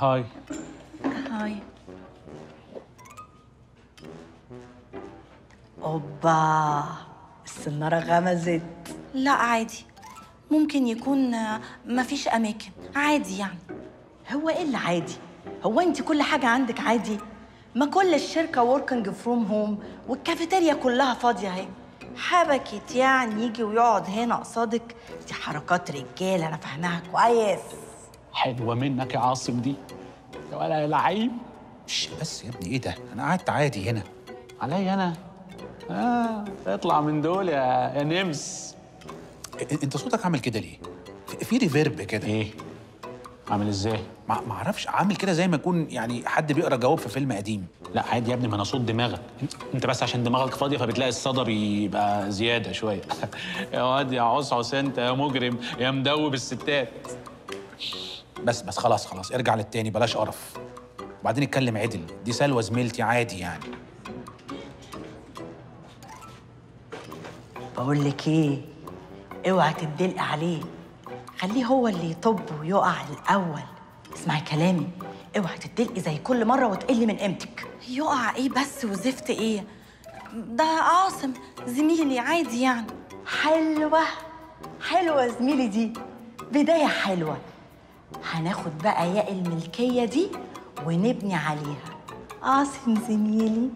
hi hi اوبا السنارة غمزت لا عادي. ممكن يكون آه، مفيش أماكن. عادي يعني. هو إيه اللي عادي؟ هو أنت كل حاجة عندك عادي؟ ما كل الشركة working from home والكافيتيريا كلها فاضية أهي. حبكت يعني يجي ويقعد هنا قصادك. دي حركات رجالة أنا فاهماها كويس. حلوة منك يا عاصم دي. يا ولا يا لعيب. شش، بس يا ابني إيه ده؟ أنا قعدت عادي هنا. عليا أنا؟ آه اطلع من دول يا يا نمس. أنت صوتك عامل كده ليه؟ في- في ريفيرب كده. إيه؟ عامل إزاي؟ ما ما أعرفش عامل كده زي ما يكون يعني حد بيقرأ جواب في فيلم قديم. لا عادي يا ابني ما أنا صوت دماغك. انت, بس عشان دماغك فاضية فبتلاقي الصدى بيبقى زيادة شوية. يا واد يا عصعص انت يا مجرم يا مدوب الستات. بس بس خلاص خلاص ارجع للتاني بلاش قرف. وبعدين اتكلم عدل. دي سلوى زميلتي عادي يعني. بقول لك إيه؟ اوعي تدلق عليه. خليه هو اللي يطب ويقع الأول. اسمعي كلامي. اوعي تدلقي زي كل مرة وتقلي من قيمتك. يقع إيه بس وزفت إيه؟ ده عاصم زميلي عادي يعني. حلوة حلوة زميلي دي. بداية حلوة. هناخد بقى ياء الملكية دي ونبني عليها. عاصم زميلي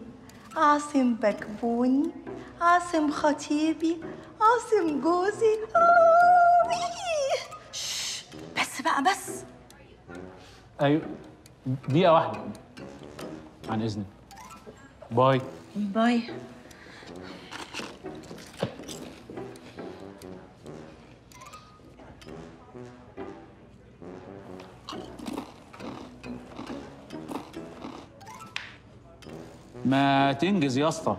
عاصم بكبوني عاصم خطيبي عاصم جوزي. آه، بقى بس. أيوه. دقيقة واحدة. عن إذنك. bye. bye. ما تنجز يا اسطى.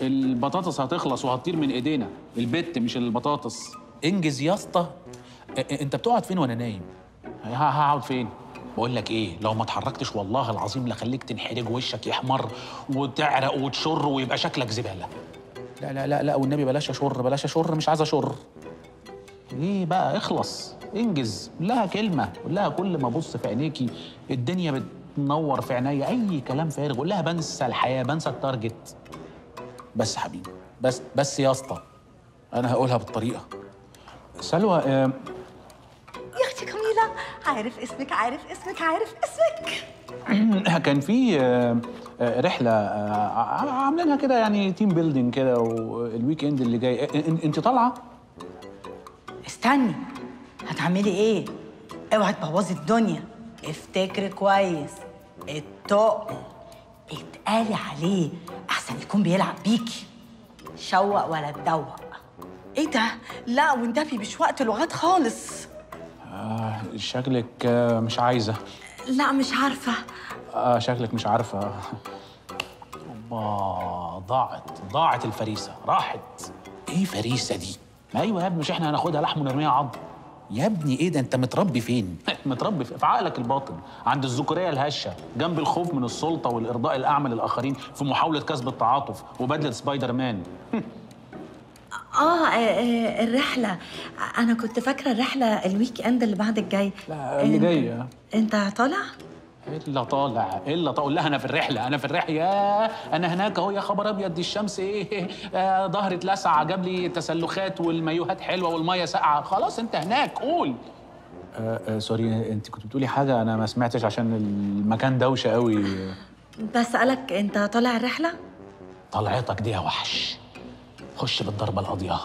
البطاطس هتخلص وهتطير من إيدينا. البت مش البطاطس. انجز يا اسطى. انت بتقعد فين وأنا نايم؟ هقعد فين؟ بقول لك إيه لو ما اتحركتش والله العظيم لخليك تنحرج وشك يحمر وتعرق وتشر ويبقى شكلك زبالة. لا لا لا لا والنبي بلاش اشر بلاش اشر مش عايز أشر. ليه بقى اخلص انجز لها كلمة قول لها كل ما أبص في عينيكي الدنيا بتنور في عينيا أي كلام فارغ قول لها بنسى الحياة بنسى ال target. بس حبيبي بس بس يا اسطى أنا هقولها بالطريقة. سلوى عارف اسمك عارف اسمك عارف اسمك. كان في آه، رحلة آه، عاملينها كده يعني team building كده وال weekend اللي جاي. انت طالعة؟ استني هتعملي إيه؟ اوعي تبوظي الدنيا. افتكري كويس. التقل اتقالي عليه أحسن يكون بيلعب بيكي. شوق ولا تدوق. إيه ده؟ لا والنبي مش وقت لغات خالص. شكلك آه، مش عايزة. لا مش عارفة. آه شكلك مش عارفة. أوبا ضاعت ضاعت الفريسة. راحت. إيه فريسه دي؟ أيوه يا ابني مش إحنا هناخدها لحم ونرميها عض؟ يا ابني إيه ده؟ أنت متربي فين؟ متربي في في عقلك الباطن. عند الذكورية الهشة جنب الخوف من السلطة والإرضاء الأعمى للآخرين في محاولة كسب التعاطف وبدله سبايدر مان. آه آه، الرحلة. أنا كنت فاكرة الرحلة ال weekend اللي بعد الجاي. لا اللي جاي أنت طالع؟ إلا طالع إلا طالع. لها أنا في الرحلة أنا في الرحلة. يا أنا هناك أهو يا خبر أبيض دي الشمس إيه آه ظهري اتلسع جاب لي تسلخات والمايوهات حلوة والمية ساقعة. خلاص أنت هناك قول. آه آه سوري أنت كنت بتقولي حاجة أنا ما سمعتش عشان المكان دوشة قوي بسألك أنت طالع الرحلة؟ طلعتك دي يا وحش. خش بالضربة القاضيه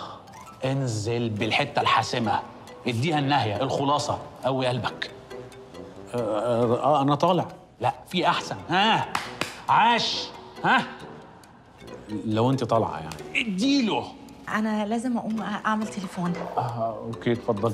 انزل بالحتة الحاسمة. اديها النهيه الخلاصة. قوي قلبك. آه, آه, آه أنا طالع. لا في أحسن. ها؟ عاش. ها؟ لو أنت طالعة يعني. اديله. أنا لازم أقوم أعمل تليفون. آه أوكي اتفضلي.